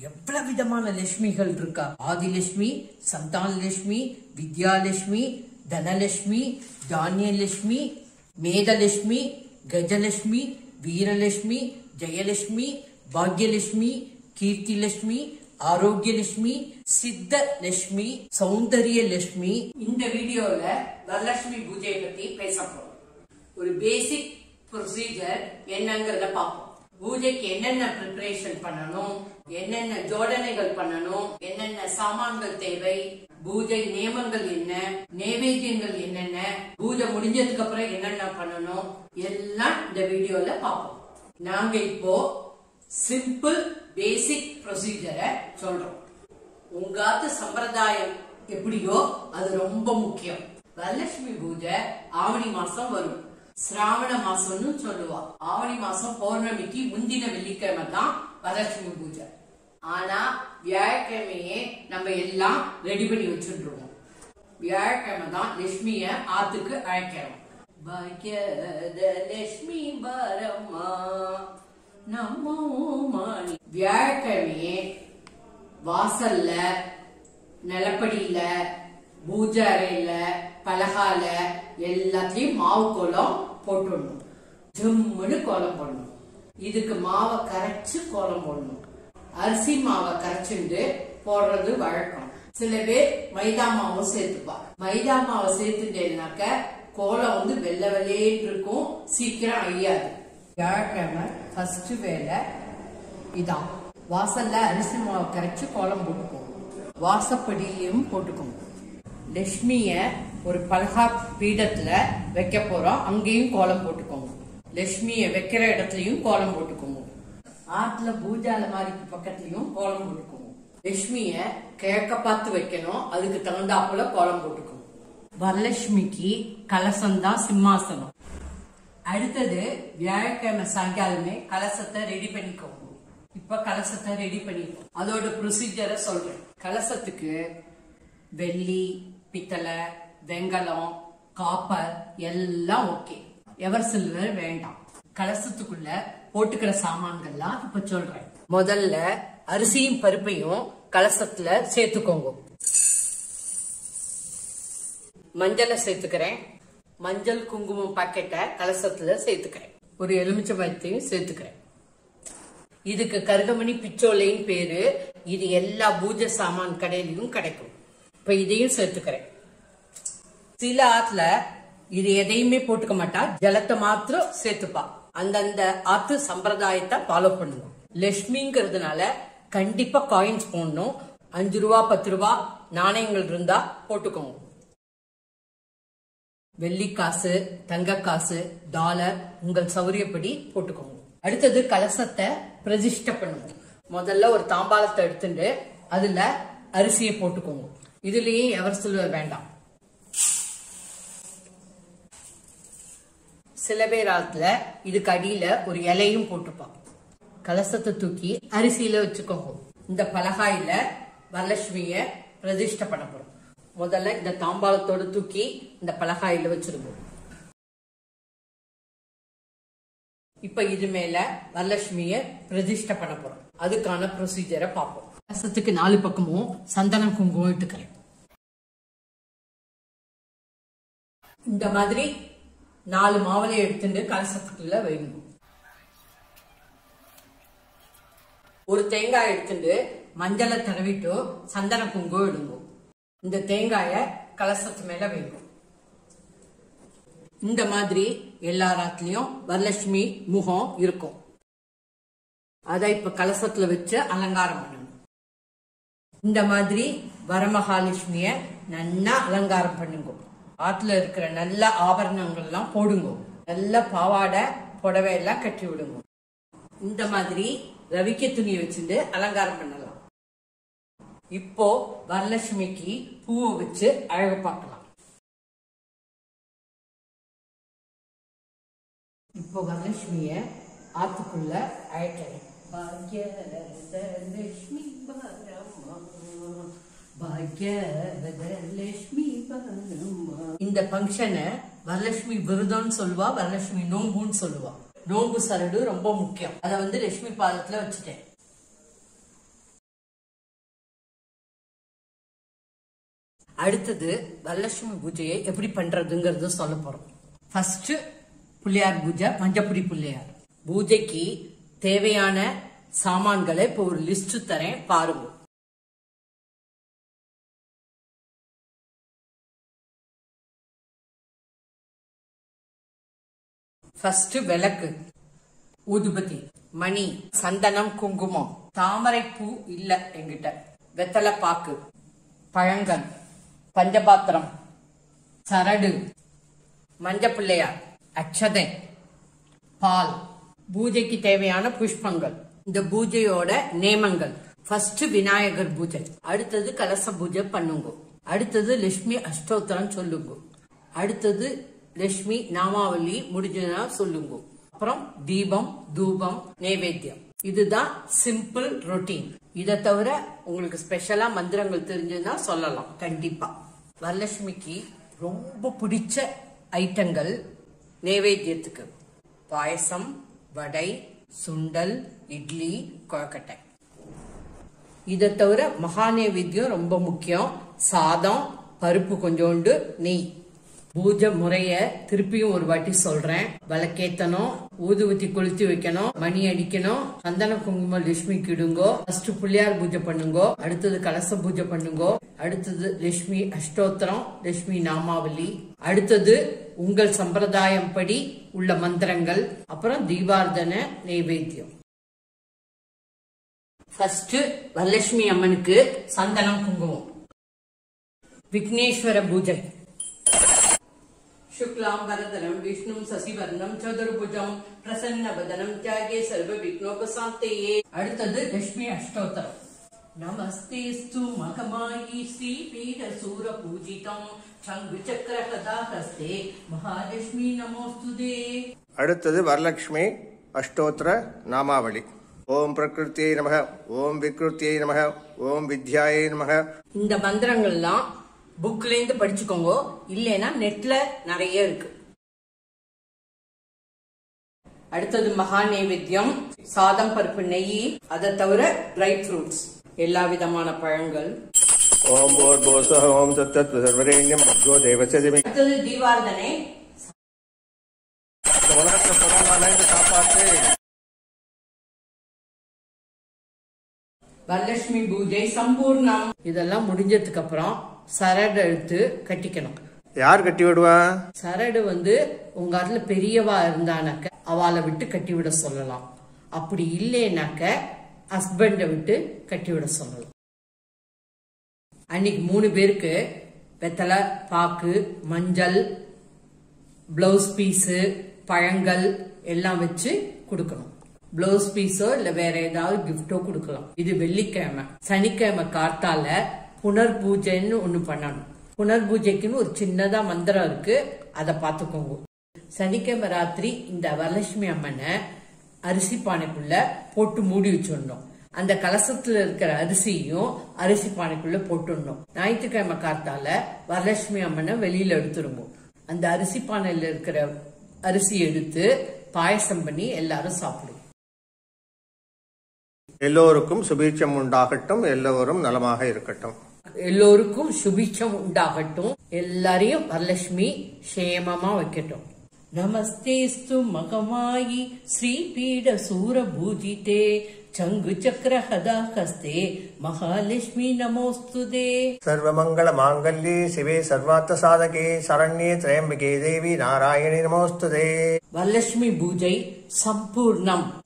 எவ்வளவு விதமான லட்சுமிகள் இருக்கா? ஆதிலட்சுமி சந்தானலட்சுமி வித்யாலட்சுமி தனலட்சுமி தானியலட்சுமி மேதலட்சுமி கஜலட்சுமி வீரலட்சுமி ஜெயலட்சுமி பாக்யலட்சுமி கீர்த்திலட்சுமி ஆரோக்கியலட்சுமி சித்த லட்சுமி சௌந்தரிய லட்சுமி இந்த வீடியோல வரலட்சுமி பூஜையை பத்தி பேச போறோம். ஒரு பேசிக் ப்ரொசீஜர் என்னங்கறத பார்ப்போம். பூஜைக்கு என்னென்ன ப்ரிப்பரேஷன் பண்ணணும்? என்னென்ன ஜோடனைகள் பண்ணணும்? என்னென்ன சாமான்கள் தேவை? பூஜை நியமங்கள் என்ன? நைவேத்தியங்கள் என்னென்ன? பூஜை முடிஞ்சதுக்கு அப்புறம் என்னென்ன பண்ணணும்? எல்லாம் இந்த வீடியோல பார்ப்போம். நாங்க இப்போ சிம்பிள் பேசிக் ப்ரொசீஜரை சொல்றோம். உங்காத்து சம்பிரதாயம் எப்படியோ அது ரொம்ப முக்கியம். வரலட்சுமி பூஜை ஆவணி மாசம் வரும். சிராவண மாசம்னு சொல்லுவா. ஆவணி மாசம் பௌர்ணமிக்கு முந்தின வெள்ளிக்கிழமை தான் வரலட்சுமி பூஜை. ஆனா வியாழக்கிழமையே நம்ம எல்லாம் ரெடி பண்ணி வச்சுருவோம் வியாழக்கிழமை தான் லட்சுமிய ஆத்துக்கு அழைக்கிறோம். பாக்கியத லட்சுமி வரம்மா நம்ம மாணி வியாழக்கிழமையே வாசல்ல நிலப்படியில பூஜை அறையில பலகால எல்லாத்தையும் மாவு கோலம் போட்டுடணும். ஜம்முன்னு கோலம் போடணும். இதுக்கு மாவை கரைச்சு கோலம் போடணும். அரிசி மாவை கரைச்சுண்டு போடுறது வழக்கம். சில பேர் மைதா மாவும் சேர்த்துப்பா மைதா மாவை சேர்த்துட்டேன்னாக்க கோலம் வந்து வெள்ளை வெள்ளைன்னு இருக்கும். சீக்கிரம் அழியாது. வியாழக்கிழமை ஃபர்ஸ்ட் வேலை இதான். வாசல்ல அரிசி மாவை கரைச்சு கோலம் போட்டுக்கோங்க. வாசப்படியிலையும் போட்டுக்கோங்க. லட்சுமிய ஒரு பலகா பீடத்துல வைக்க போறோம். அங்கேயும் கோலம் போட்டுக்கோங்க. லட்சுமிய வைக்கிற இடத்துலயும் கோலம் போட்டுக்கோங்க. ஆத்துல பூஜால மாதிரி பக்கத்துலயும் கோலம் போட்டுக்கோங்க லட்சுமிய கிழக்க பார்த்து வைக்கணும். அதுக்கு தகுந்தாப்புல கோலம் போட்டுக்கோங்க வரலட்சுமிக்கு கலசம் தான் சிம்மாசனம். அடுத்தது வியாழக்கிழமை சாயங்காலமே கலசத்தை ரெடி பண்ணிக்கோங்க இப்ப கலசத்தை ரெடி பண்ணிக்கோ அதோட ப்ரொசீஜரை சொல்றேன். கலசத்துக்கு வெள்ளி பித்தளை வெங்கலம் காப்பர் எல்லாம் ஓகே எவர் சில்வர் வேண்டாம். கலசத்துக்குள்ள போட்டுக்கிற சாமான்கள்லாம் இப்ப சொல்றேன். முதல்ல அரிசியும் பருப்பையும் கலசத்துல சேர்த்துக்கோங்க. மஞ்சளை சேர்த்துக்கிறேன். மஞ்சள் குங்குமம் பாக்கெட்டை கலசத்துல சேர்த்துக்கிறேன். ஒரு எலுமிச்சை பழத்தையும் சேர்த்துக்கிறேன். இதுக்கு கருகமணி பிச்சோலைன்னு பேரு. இது எல்லா பூஜை சாமான் கடையிலயும் கிடைக்கும். இப்ப இதையும் சேர்த்துக்கிறேன். சில ஆத்துல இது எதையுமே போட்டுக்க மாட்டா. ஜலத்தை மாத்திரம் சேர்த்துப்பா. அந்தந்த ஆத்து சம்பிரதாயத்தை ஃபாலோ பண்ணுவோம். லட்சுமிங்கிறதுனால கண்டிப்பா காயின்ஸ் போடணும். அஞ்சு ரூபா பத்து ரூபா நாணயங்கள் இருந்தா போட்டுக்கோங்க. வெள்ளி காசு தங்க காசு டாலர் உங்கள் சௌரியப்படி போட்டுக்கோங்க. அடுத்தது கலசத்தை பிரதிஷ்ட பண்ணுவோம். முதல்ல ஒரு தாம்பாளத்தை எடுத்துட்டு அதுல அரிசியை போட்டுக்கோங்க. இதுலயும் எவர் சில்வர் வேண்டாம். சில பேர் ஆத்துல இதுக்கு அடியில ஒரு இலையும் போட்டுப்பான் கலசத்தை தூக்கி அரிசியில வச்சுக்கோங்க. இந்த பலகாயில வரலட்சுமிய பிரதிஷ்ட பண்ண போறோம். முதல்ல இந்த தாம்பாளத்தோட தூக்கி இந்த பலகாயில வச்சிருவோம் இப்ப இது மேல வரலட்சுமிய பிரதிஷ்ட பண்ண போறோம். அதுக்கான ப்ரொசீஜரை பார்ப்போம். கலசத்துக்கு நாலு பக்கமும் சந்தனம் குங்குமம் இட்டுக்கிறேன். இந்த மாதிரி நாலு மாவளை எடுத்துட்டு கலசத்துக்குள்ள வைங்க. ஒரு தேங்காய் எடுத்துட்டு மஞ்சளை தடவிட்டு சந்தன குங்குமம் இடுங்க. இந்த தேங்காய கலசத்து மேல வைங்க. இந்த மாதிரி எல்லா ராத்திலையும் வரலட்சுமி முகம் இருக்கும். அதை இப்ப கலசத்துல வச்சு அலங்காரம் பண்ணணும் இந்த மாதிரி வரமகாலட்சுமிய நல்லா அலங்காரம் பண்ணுங்க. ஆத்துல இருக்கிற நல்ல ஆபரணங்கள்லாம் போடுங்க. நல்ல பாவாடை புடவை எல்லாம் கட்டி விடுங்க. இந்த மாதிரி ரவிக்க துணி வச்சுட்டு அலங்காரம் பண்ணலாம். இப்போ வரலட்சுமிக்கு பூவை வச்சு அழகு பார்க்கலாம். இப்போ வரலட்சுமிய ஆத்துக்குள்ள அழைக்கிறேன். பாக்யலட்சுமி லட்சுமி இந்த பங்கனை வரலட்சுமி விருதம்னு சொல்லுவா வரலட்சுமி நோம்புன்னு சொல்லுவா. நோம்பு சரடு ரொம்ப முக்கியம். அதை வந்து லட்சுமி பாதத்துல வச்சுட்டேன். அடுத்தது வரலட்சுமி பூஜையை எப்படி பண்றதுங்கிறது சொல்ல போறோம். ஃபர்ஸ்ட் பிள்ளையார் பூஜை பஞ்சப்புடி புள்ளையார். பூஜைக்கு தேவையான சாமான்களை இப்போ ஒரு லிஸ்ட் தரேன் பாருங்க. ஃபர்ஸ்ட் விளக்கு. ஊதுபதி மணி சந்தனம் குங்குமம். தாமரை பூ இல்ல எங்கிட்ட வெத்தலை பாக்கு பழங்கள் பஞ்சபாத்திரம் சரடு மஞ்ச பிள்ளையார் அச்சதை பால். பூஜைக்கு தேவையான புஷ்பங்கள். இந்த பூஜையோட நேமங்கள். ஃபர்ஸ்ட் விநாயகர் பூஜை. அடுத்தது கலச பூஜை பண்ணுங்க. அடுத்தது லட்சுமி அஷ்டோத்திரம் சொல்லுங்க. அடுத்தது லட்சுமி நாமாவளி முடிஞ்சதுன்னா சொல்லுங்க. அப்புறம் தீபம் தூபம் நைவேத்தியம். இதுதான் சிம்பிள் ரொட்டீன். இதை தவிர உங்களுக்கு ஸ்பெஷலா மந்திரங்கள் தெரிஞ்சதுன்னா சொல்லலாம். கண்டிப்பா. வரலட்சுமிக்கு ரொம்ப பிடிச்ச ஐட்டங்கள் நைவேத்தியத்துக்கு. பாயசம் வடை சுண்டல் இட்லி கொழக்கட்டை. இதை தவிர மகா நைவேத்தியம் ரொம்ப முக்கியம். சாதம் பருப்பு கொஞ்சோண்டு நெய். பூஜை முறைய திருப்பியும் ஒரு வாட்டி சொல்றேன். விளக்கேத்தணும் ஊதுவத்தி கொளுத்தி வைக்கணும் மணி அடிக்கணும். சந்தன குங்குமம் லட்சுமிக்கு இடுங்கோ. ஃபர்ஸ்ட் புள்ளியார் பூஜை பண்ணுங்கோ. அடுத்தது கலச பூஜை பண்ணுங்கோ. அடுத்தது லட்சுமி அஷ்டோத்திரம் லட்சுமி நாமாவளி. அடுத்தது உங்கள் சம்பிரதாயம் படி உள்ள மந்திரங்கள். அப்புறம் தீபார்த்தன நைவேத்தியம். ஃபர்ஸ்ட் வரலட்சுமி அம்மனுக்கு சந்தனம் குங்குமம். விக்னேஸ்வர பூஜை. शुक्लां वरदनं विष्णुं சசிவர்ணம் சதுர்புஜம் பிரசன்னவதனம் தியாகே சர்வ விக்னோபசாந்தயே அடுத்தது லட்சுமி அஷ்டோத்தரம் நமஸ்தேஸ்து மகமாயி ஸ்ரீ பீட சூர பூஜிதம் சங்கு சக்கர கதா ஹஸ்தே மகாலட்சுமி நமோஸ்துதே அடுத்தது வரலட்சுமி அஷ்டோத்திர நாமாவளி ஓம் பிரகிருத்தியை நமக ஓம் விக்ருத்தியை நமக ஓம் வித்யாயை நமக இந்த மந்திரங்கள்லாம் புக்ல இருந்து படிச்சுக்கோங்க. இல்லைன்னா நெட்ல நிறைய இருக்கு. அடுத்தது மகா நைவேத்தியம் சாதம் பருப்பு நெய் அதை தவிர ட்ரை ஃப்ரூட்ஸ் எல்லா விதமான பழங்கள். ஓம் போர் போச ஓம் சர்வரேண்யம் அடுத்தது தீபார்த்தனை உலகத்தை காப்பாற்று. வரலட்சுமி பூஜை சம்பூர்ணம். இதெல்லாம் முடிஞ்சதுக்கு அப்புறம் சரடு எடுத்து கட்டிக்கணும். யார் கட்டி விடுவா? சரடு வந்து உங்க அதுல பெரியவா இருந்தானாக்க அவளை விட்டு கட்டி விட சொல்லலாம். அப்படி இல்லைனாக்க ஹஸ்பண்ட விட்டு கட்டி விட சொல்லலாம். அன்னைக்கு மூணு பேருக்கு வெத்தலை பாக்கு மஞ்சள் பிளவுஸ் பீஸு பழங்கள் எல்லாம் வச்சு கொடுக்கணும். பிளவுஸ் பீஸோ இல்ல வேற ஏதாவது கிஃப்டோ கொடுக்கலாம். இது வெள்ளிக்கிழமை சனிக்கிழமை காத்தால புனர்பூஜைன்னு ஒன்று ஒண்ணு பண்ணணும். புனர் பூஜைக்குன்னு ஒரு சின்னதா மந்திரம் இருக்கு. அதை பார்த்துக்கோங்க. சனிக்கிழமை ராத்திரி இந்த வரலட்சுமி அம்மனை அரிசி பானைக்குள்ள போட்டு மூடி வச்சிடணும். அந்த கலசத்துல இருக்கிற அரிசியும் அரிசி பானைக்குள்ள போட்டுடணும். ஞாயிற்றுக்கிழமை காத்தால வரலட்சுமி அம்மனை வெளியில எடுத்துருவோம். அந்த அரிசி பானையில இருக்கிற அரிசி எடுத்து பாயசம் பண்ணி எல்லாரும் சாப்பிடுவோம். எல்லோருக்கும் சுபீட்சம் உண்டாகட்டும். எல்லோரும் நலமாக இருக்கட்டும். எல்லோருக்கும் சுபிட்சம் உண்டாகட்டும். எல்லாரையும் வரலட்சுமி சேமமா வைக்கட்டும். நமஸ்தேஸ்து மகமாயி ஸ்ரீபீட சூர பூஜிதே சங்கு சக்கர ஹதா ஹஸ்தே மகாலட்சுமி நமோஸ்துதே. சர்வமங்கள மாங்கல்யே சிவே சர்வார்த்த சாதகே. சரண்யே திரையம்பிகே தேவி நாராயணி நமோஸ்துதே. வரலட்சுமி பூஜை சம்பூர்ணம்.